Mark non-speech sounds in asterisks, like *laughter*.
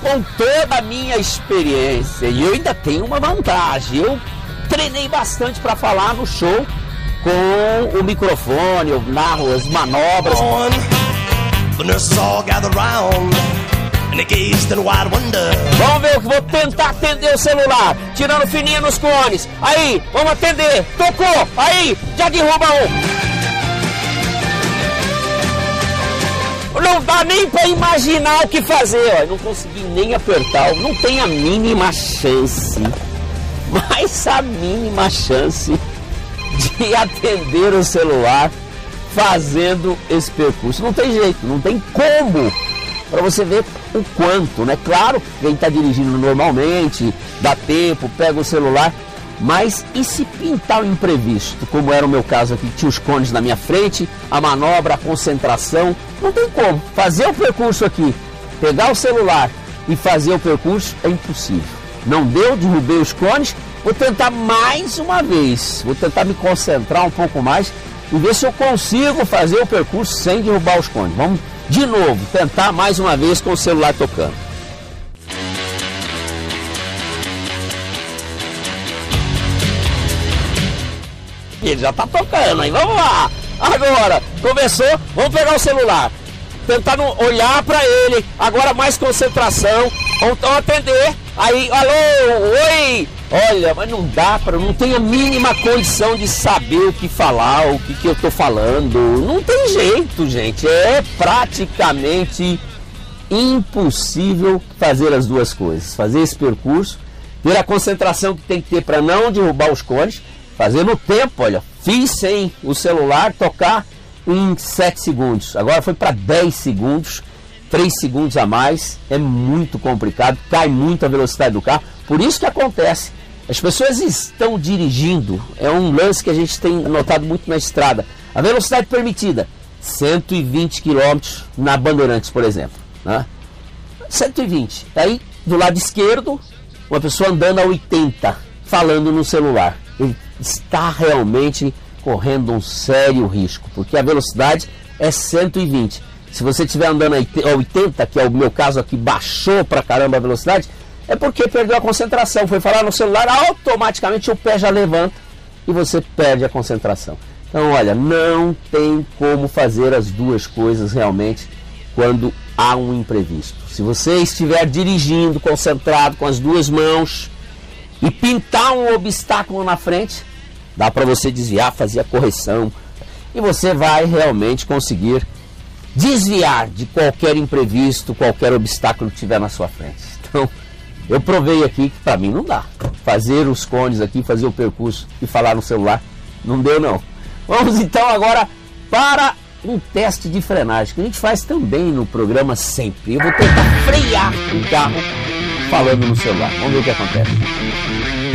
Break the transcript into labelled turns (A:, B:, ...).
A: Com toda a minha experiência, e eu ainda tenho uma vantagem, eu treinei bastante para falar no show com o microfone, eu narro as manobras. Vamos ver, eu vou tentar atender o celular, tirando fininha nos cones. Aí, vamos atender. Tocou, aí, já derruba um. Não dá nem para imaginar o que fazer, ó. Não consegui nem apertar, não tem a mínima chance, *laughs* mas a mínima chance de atender o celular fazendo esse percurso. Não tem jeito, não tem como para você ver o quanto, né? Claro, quem está dirigindo normalmente, dá tempo, pega o celular, mas e se pintar o imprevisto, como era o meu caso aqui, tinha os cones na minha frente, a manobra, a concentração, não tem como. Fazer o percurso aqui, pegar o celular e fazer o percurso é impossível. Não deu, derrubei os cones, vou tentar mais uma vez, vou tentar me concentrar um pouco mais e ver se eu consigo fazer o percurso sem derrubar os cones. Vamos de novo, tentar mais uma vez com o celular tocando. Ele já tá tocando aí, vamos lá! Agora, começou, vamos pegar o celular. Tentar olhar para ele, agora mais concentração, vamos atender. Aí, alô, oi! Olha, mas não dá para, não tem a mínima condição de saber o que falar, o que, que eu tô falando. Não tem jeito, gente. É praticamente impossível fazer as duas coisas. Fazer esse percurso, ter a concentração que tem que ter para não derrubar os cones, fazer no tempo, olha, fiz sem o celular tocar em 7 segundos. Agora foi para 10 segundos, 3 segundos a mais. É muito complicado, cai muito a velocidade do carro. Por isso que acontece. As pessoas estão dirigindo, é um lance que a gente tem notado muito na estrada. A velocidade permitida, 120 km na Bandeirantes, por exemplo. Né? 120. Aí, do lado esquerdo, uma pessoa andando a 80, falando no celular. Ele está realmente correndo um sério risco, porque a velocidade é 120. Se você estiver andando a 80, que é o meu caso aqui, baixou pra caramba a velocidade, é porque perdeu a concentração. Foi falar no celular, automaticamente o pé já levanta e você perde a concentração. Então, olha, não tem como fazer as duas coisas realmente quando há um imprevisto. Se você estiver dirigindo, concentrado com as duas mãos e pintar um obstáculo na frente, dá para você desviar, fazer a correção e você vai realmente conseguir desviar de qualquer imprevisto, qualquer obstáculo que tiver na sua frente. Então, eu provei aqui que para mim não dá. Fazer os cones aqui, fazer o percurso e falar no celular, não deu não. Vamos então agora para um teste de frenagem que a gente faz também no programa sempre. Eu vou tentar frear o carro falando no celular. Vamos ver o que acontece.